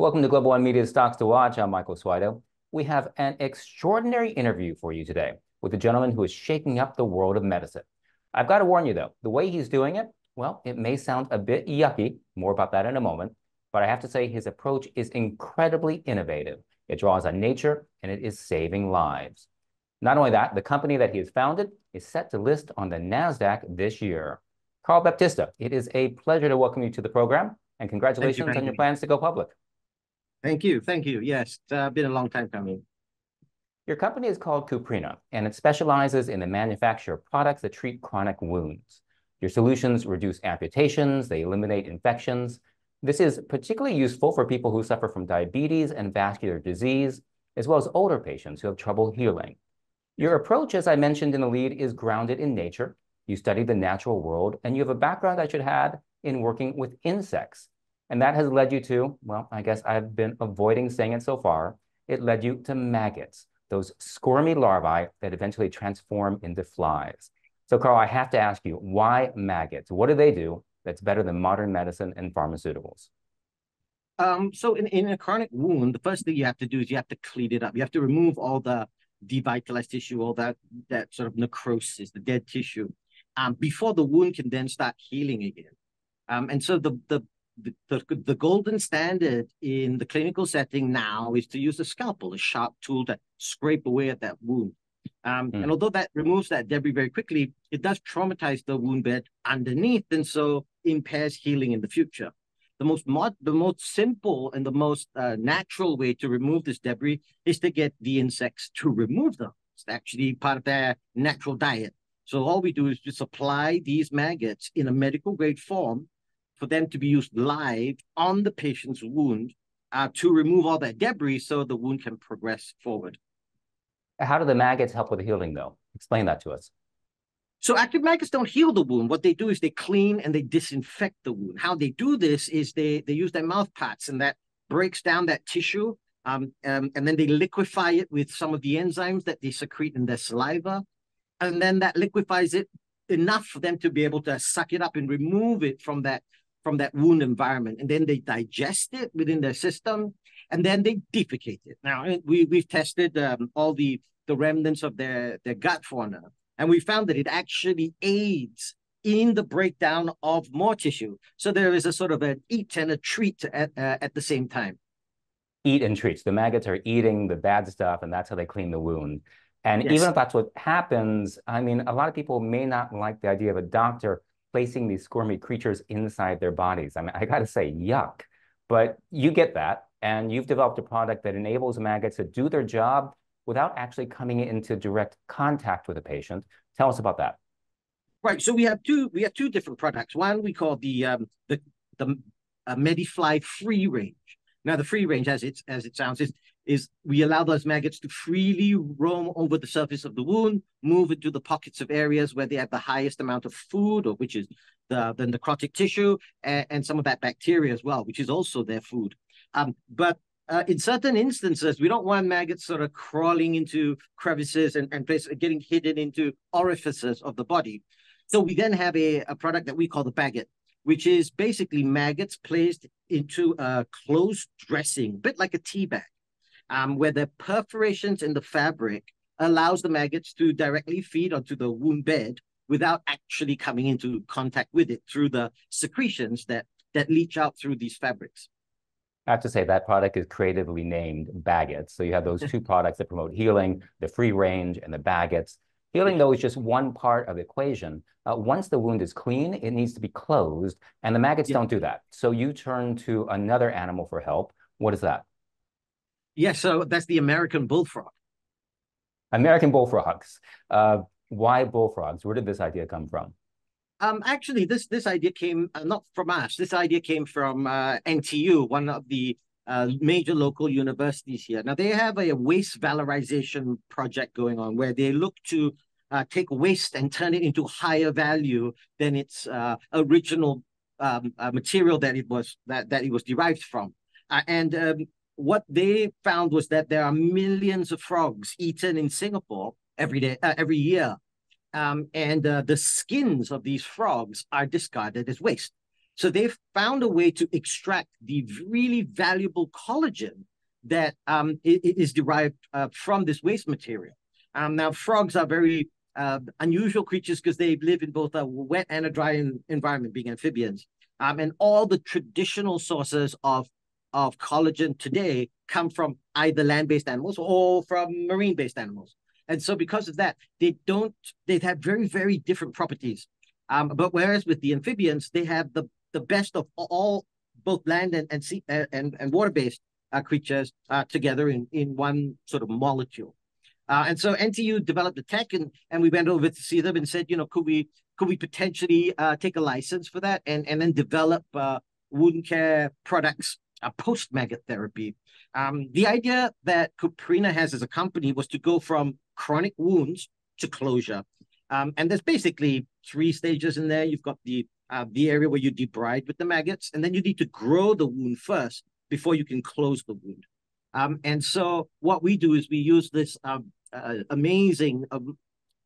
Welcome to Global One Media Stocks to Watch. I'm Michael Suido. We have an extraordinary interview for you today with a gentleman who is shaking up the world of medicine. I've got to warn you, though, the way he's doing it, well, it may sound a bit yucky. More about that in a moment. But I have to say his approach is incredibly innovative. It draws on nature and it is saving lives. Not only that, the company that he has founded is set to list on the NASDAQ this year. Carl Baptista, it is a pleasure to welcome you to the program and congratulations you, on your plans to go public. Thank you. Thank you. Yes, it's uh, been a long time coming. Your company is called Cuprina, and it specializes in the manufacture of products that treat chronic wounds. Your solutions reduce amputations, they eliminate infections. This is particularly useful for people who suffer from diabetes and vascular disease, as well as older patients who have trouble healing. Your approach, as I mentioned in the lead, is grounded in nature. You study the natural world, and you have a background I should have in working with insects. And that has led you to, well, I guess I've been avoiding saying it so far. It led you to maggots, those squirmy larvae that eventually transform into flies. So, Carl, I have to ask you, why maggots? What do they do that's better than modern medicine and pharmaceuticals? Um, so, in, in a chronic wound, the first thing you have to do is you have to clean it up. You have to remove all the devitalized tissue, all that that sort of necrosis, the dead tissue, um, before the wound can then start healing again. Um, and so the, the the, the, the golden standard in the clinical setting now is to use a scalpel, a sharp tool to scrape away at that wound. Um, mm. And although that removes that debris very quickly, it does traumatize the wound bed underneath, and so impairs healing in the future. The most mod, the most simple and the most uh, natural way to remove this debris is to get the insects to remove them. It's actually part of their natural diet. So all we do is just apply these maggots in a medical grade form for them to be used live on the patient's wound uh, to remove all that debris so the wound can progress forward. How do the maggots help with the healing, though? Explain that to us. So active maggots don't heal the wound. What they do is they clean and they disinfect the wound. How they do this is they they use their mouth parts and that breaks down that tissue. Um, um, and then they liquefy it with some of the enzymes that they secrete in their saliva. And then that liquefies it enough for them to be able to suck it up and remove it from that from that wound environment. And then they digest it within their system and then they defecate it. Now, we, we've tested um, all the, the remnants of their, their gut fauna, and we found that it actually aids in the breakdown of more tissue. So there is a sort of an eat and a treat at, uh, at the same time. Eat and treat. The maggots are eating the bad stuff, and that's how they clean the wound. And yes. even if that's what happens, I mean, a lot of people may not like the idea of a doctor placing these squirmy creatures inside their bodies. I mean, I got to say, yuck. But you get that, and you've developed a product that enables maggots to do their job without actually coming into direct contact with the patient. Tell us about that. Right. So we have two. We have two different products. One we call the um, the the uh, MediFly Free Range. Now the free range, as it as it sounds, is is we allow those maggots to freely roam over the surface of the wound, move into the pockets of areas where they have the highest amount of food, or which is the, the necrotic tissue, and, and some of that bacteria as well, which is also their food. Um, but uh, in certain instances, we don't want maggots sort of crawling into crevices and, and getting hidden into orifices of the body. So we then have a, a product that we call the Baggot, which is basically maggots placed into a closed dressing, a bit like a tea bag um, where the perforations in the fabric allows the maggots to directly feed onto the wound bed without actually coming into contact with it through the secretions that that leach out through these fabrics. I have to say that product is creatively named Baggots. So you have those two products that promote healing, the free range and the Baggots. Healing, though, is just one part of the equation. Uh, once the wound is clean, it needs to be closed, and the maggots yeah. don't do that. So you turn to another animal for help. What is that? Yeah, so that's the American bullfrog. American bullfrogs. Uh, why bullfrogs? Where did this idea come from? Um, actually, this this idea came uh, not from us. This idea came from uh, NTU, one of the uh, major local universities here. Now they have a, waste valorization project going on where they look to uh, take waste and turn it into higher value than its uh, original um, uh, material that it was that, that it was derived from. Uh, and um, what they found was that there are millions of frogs eaten in Singapore every day, uh, every year, um, and uh, the skins of these frogs are discarded as waste. So they've found a way to extract the really valuable collagen that um, is derived uh, from this waste material. Um, now, frogs are very uh, unusual creatures because they live in both a wet and a dry environment, being amphibians. Um, and all the traditional sources of of collagen today come from either land-based animals or from marine-based animals. And so because of that, they don't, they have very, very different properties. Um, but whereas with the amphibians, they have the, the best of all, both land and, and sea and, and water-based uh, creatures uh, together in, in one sort of molecule. Uh, and so NTU developed the tech and, and we went over to see them and said, you know, could we could we potentially uh, take a license for that and, and then develop uh, wound care products uh, post maggot therapy? Um, the idea that Cuprina has as a company was to go from chronic wounds to closure. Um, and there's basically three stages in there. You've got the uh, the area where you debride with the maggots, and then you need to grow the wound first before you can close the wound. Um, and so what we do is we use this uh, uh, amazing um,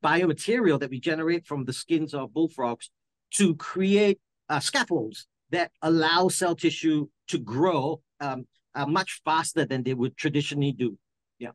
biomaterial that we generate from the skins of bullfrogs to create uh, scaffolds that allow cell tissue to grow um, uh, much faster than they would traditionally do. Yeah.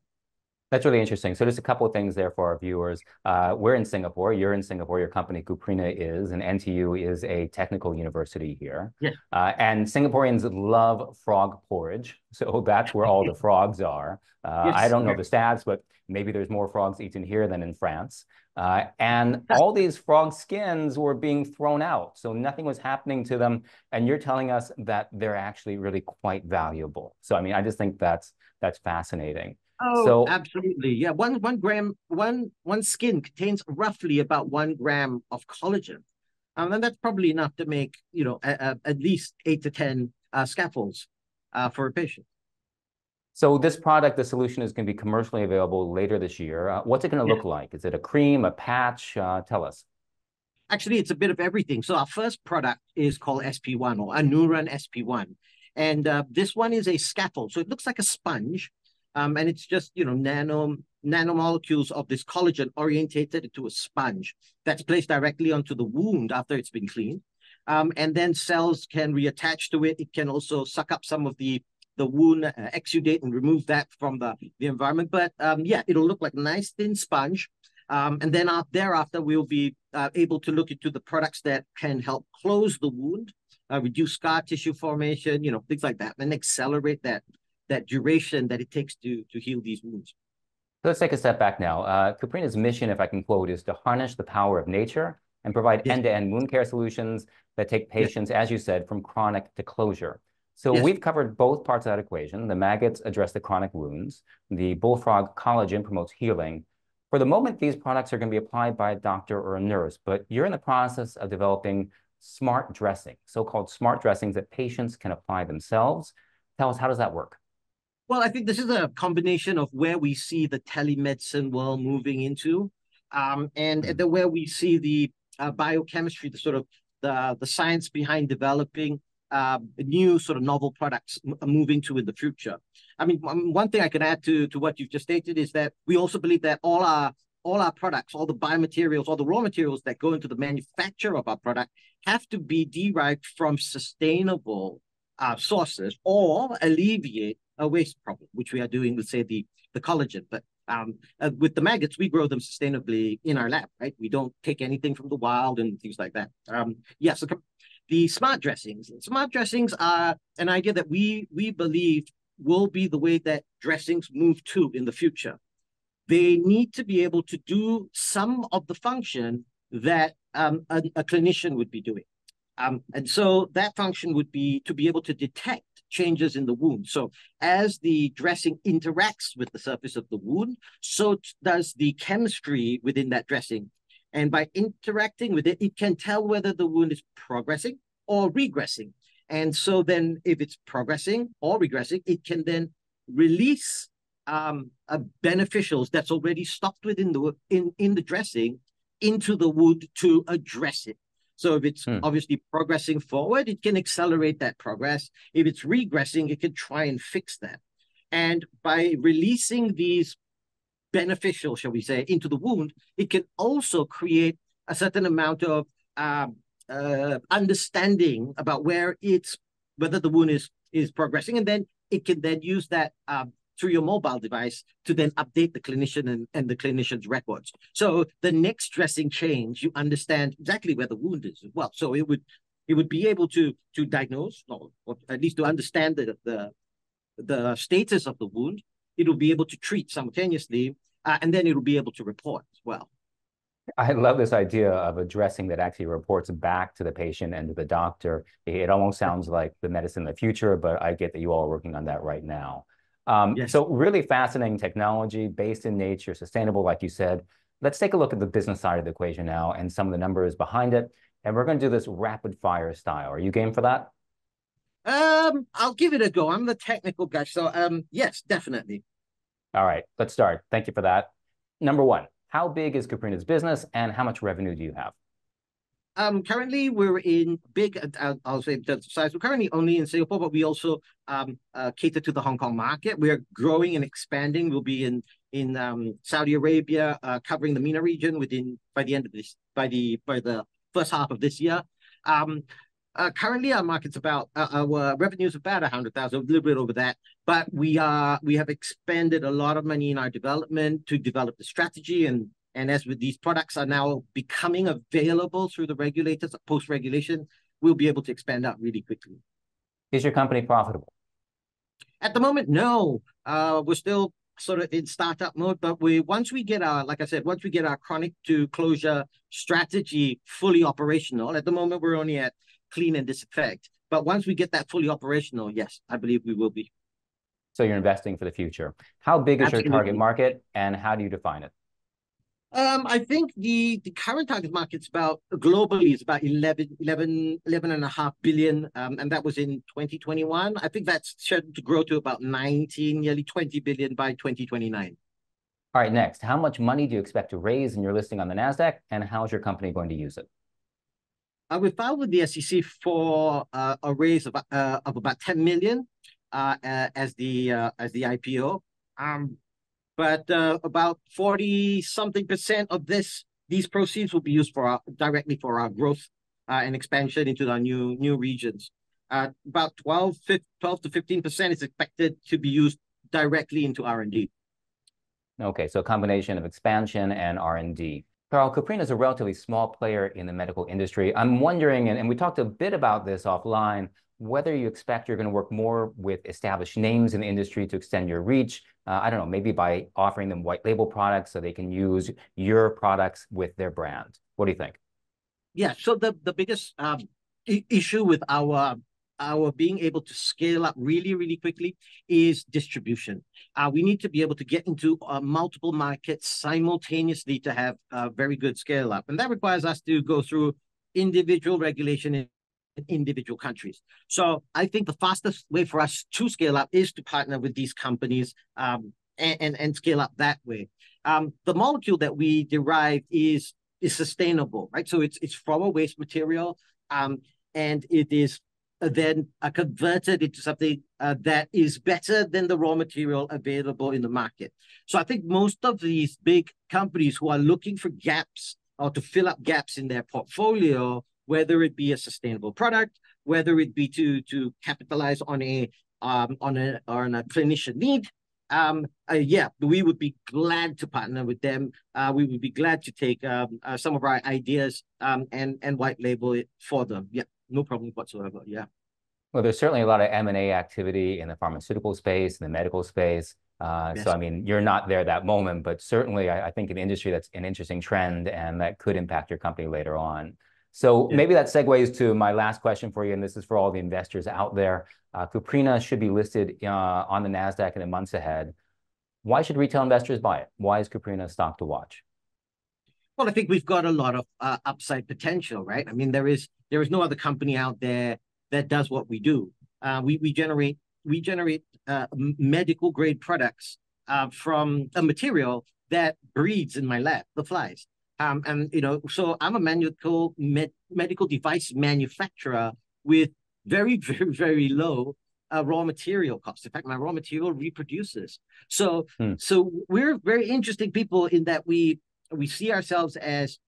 That's really interesting. So just a couple of things there for our viewers. Uh, we're in Singapore. You're in Singapore. Your company, Cuprina, is, and NTU is a technical university here. Yeah. Uh, and Singaporeans love frog porridge. So that's where all the frogs are. Uh, yes, I don't know the stats, but maybe there's more frogs eaten here than in France. Uh, and all these frog skins were being thrown out. So nothing was happening to them. And you're telling us that they're actually really quite valuable. So, I mean, I just think that's that's fascinating. Oh, so, absolutely. Yeah. One one gram, one one skin contains roughly about one gram of collagen. Um, and that's probably enough to make, you know, a, a, at least eight to 10 uh, scaffolds uh, for a patient. So this product, the solution is going to be commercially available later this year. Uh, what's it going to yeah. look like? Is it a cream, a patch? Uh, tell us. Actually, it's a bit of everything. So our first product is called SP1 or Anuran SP1. And uh, this one is a scaffold. So it looks like a sponge. Um, and it's just, you know, nano nanomolecules of this collagen orientated to a sponge that's placed directly onto the wound after it's been cleaned. Um, and then cells can reattach to it. It can also suck up some of the the wound, uh, exudate and remove that from the, the environment. But um, yeah, it'll look like a nice thin sponge. Um, and then uh, thereafter, we'll be uh, able to look into the products that can help close the wound, uh, reduce scar tissue formation, you know, things like that, and accelerate that that duration that it takes to to heal these wounds. So let's take a step back now. Uh, Cuprina's mission, if I can quote, is to harness the power of nature and provide end-to-end -end wound care solutions that take patients, yes. as you said, from chronic to closure. So yes. we've covered both parts of that equation. The maggots address the chronic wounds. The bullfrog collagen promotes healing. For the moment, these products are going to be applied by a doctor or a nurse, but you're in the process of developing smart dressing, so-called smart dressings that patients can apply themselves. Tell us, how does that work? Well, I think this is a combination of where we see the telemedicine world moving into, um, and mm -hmm. the where we see the uh, biochemistry, the sort of the the science behind developing uh, new sort of novel products moving to in the future. I mean, one thing I can add to to what you've just stated is that we also believe that all our all our products, all the biomaterials, all the raw materials that go into the manufacture of our product have to be derived from sustainable uh, sources or alleviate a waste problem, which we are doing with, say, the, the collagen. But um, uh, with the maggots, we grow them sustainably in our lab, right? We don't take anything from the wild and things like that. Um, yes, yeah, so the smart dressings. Smart dressings are an idea that we we believe will be the way that dressings move to in the future. They need to be able to do some of the function that um, a, a, clinician would be doing. Um, and so that function would be to be able to detect changes in the wound. So as the dressing interacts with the surface of the wound, so does the chemistry within that dressing and by interacting with it, it can tell whether the wound is progressing or regressing. And so then if it's progressing or regressing, it can then release um, a beneficials that's already stocked within the in, in the dressing into the wound to address it. So if it's hmm. obviously progressing forward, it can accelerate that progress. If it's regressing, it can try and fix that. And by releasing these beneficial, shall we say, into the wound, it can also create a certain amount of um, uh, understanding about where it's whether the wound is is progressing, and then it can then use that um, through your mobile device to then update the clinician and, and the clinician's records. So the next dressing change, you understand exactly where the wound is as well. So it would it would be able to to diagnose or, or at least to understand the, the the status of the wound. It will be able to treat simultaneously, uh, and then it will be able to report as well. I love this idea of a dressing that actually reports back to the patient and to the doctor. It almost sounds like the medicine of the future, but I get that you all are working on that right now. Um, yes. So really fascinating technology based in nature, sustainable, like you said. Let's take a look at the business side of the equation now and some of the numbers behind it. And we're going to do this rapid fire style. Are you game for that? Um, I'll give it a go. I'm the technical guy. So um, yes, definitely. All right, let's start. Thank you for that. Number one, how big is Cuprina's business and how much revenue do you have? Um, currently, we're in big, uh, I'll say the size. We're currently only in Singapore, but we also um, uh, cater to the Hong Kong market. We are growing and expanding. We'll be in in um, Saudi Arabia, uh, covering the MENA region within by the end of this, by the by the first half of this year. Um, uh, currently, our market's about uh, our revenue is about a hundred thousand, a little bit over that. But we are we have expended a lot of money in our development to develop the strategy, and and as with these products are now becoming available through the regulators post regulation, we'll be able to expand out really quickly. Is your company profitable? At the moment, no. Uh, we're still sort of in startup mode, but we once we get our, like I said, once we get our chronic to closure strategy fully operational. At the moment, we're only at clean and disinfect. But once we get that fully operational, yes, I believe we will be. So you're investing for the future. How big is Absolutely. your target market and how do you define it? Um, I think the, the current target market is about globally is about 11, 11, 11 and a half billion. Um, and that was in 2021. I think that's scheduled to grow to about 19, nearly 20 billion by 2029. All right, next, how much money do you expect to raise in your listing on the NASDAQ and how is your company going to use it? Uh, we filed with the SEC for uh, a raise of, uh, of about 10 million uh, as the uh, as the IPO. Um, but uh, about 40 something percent of this these proceeds will be used for our, directly for our growth and expansion into our new new regions. about 12, 15, 12 to 15 percent is expected to be used directly into R&D. Okay, so a combination of expansion and R&D. Carl, Cuprina is a relatively small player in the medical industry. I'm wondering, and, and we talked a bit about this offline, whether you expect you're going to work more with established names in the industry to extend your reach. Uh, I don't know, maybe by offering them white label products so they can use your products with their brand. What do you think? Yeah, so the, the biggest um, issue with our our being able to scale up really, really quickly is distribution. Uh, we need to be able to get into uh, multiple markets simultaneously to have a very good scale up. And that requires us to go through individual regulation in individual countries. So I think the fastest way for us to scale up is to partner with these companies um, and, and, and, scale up that way. Um, the molecule that we derive is is sustainable, right? So it's it's from a waste material, um, and it is then are converted into something uh, that is better than the raw material available in the market. So I think most of these big companies who are looking for gaps or to fill up gaps in their portfolio, whether it be a sustainable product, whether it be to to capitalize on a um, on a on a clinician need, um, uh, yeah, we would be glad to partner with them. Uh, we would be glad to take um, uh, some of our ideas um, and and white label it for them. Yeah no problem whatsoever. Yeah. Well, there's certainly a lot of M&A activity in the pharmaceutical space, in the medical space. Uh, yes. So, I mean, you're not there that moment, but certainly I, I, think an industry that's an interesting trend and that could impact your company later on. So yeah. maybe that segues to my last question for you, and this is for all the investors out there. Uh, Cuprina should be listed uh, on the NASDAQ in the months ahead. Why should retail investors buy it? Why is Cuprina a stock to watch? Well, I think we've got a lot of uh, upside potential, right? I mean, there is there is no other company out there that does what we do. Uh, we we generate we generate uh, medical grade products uh, from a material that breeds in my lab, the flies. Um, and you know, so I'm a medical med, medical device manufacturer with very very very low uh, raw material costs. In fact, my raw material reproduces. So hmm. so we're very interesting people in that we we see ourselves as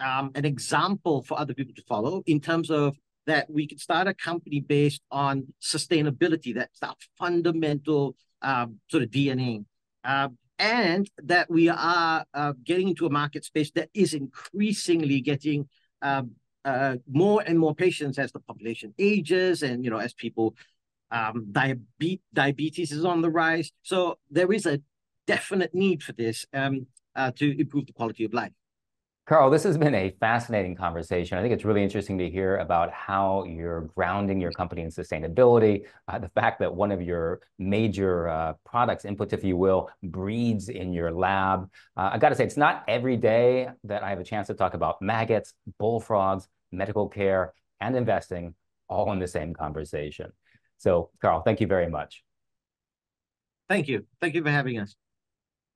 um, an example for other people to follow in terms of that we can start a company based on sustainability. That's our fundamental um, sort of DNA. Uh, and that we are uh, getting into a market space that is increasingly getting um, uh, more and more patients as the population ages and, you know, as people, um, diabetes, diabetes is on the rise. So there is a definite need for this um, uh, to improve the quality of life. Carl, this has been a fascinating conversation. I think it's really interesting to hear about how you're grounding your company in sustainability, uh, the fact that one of your major uh, products, inputs, if you will, breeds in your lab. Uh, I got to say, it's not every day that I have a chance to talk about maggots, bullfrogs, medical care, and investing all in the same conversation. So, Carl, thank you very much. Thank you. Thank you for having us.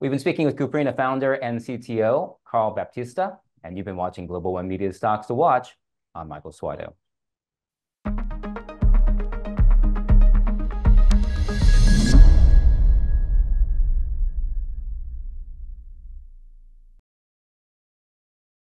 We've been speaking with Cuprina founder and CTO, Carl Baptista, and you've been watching Global One Media Stocks to Watch. I'm Michael Swado.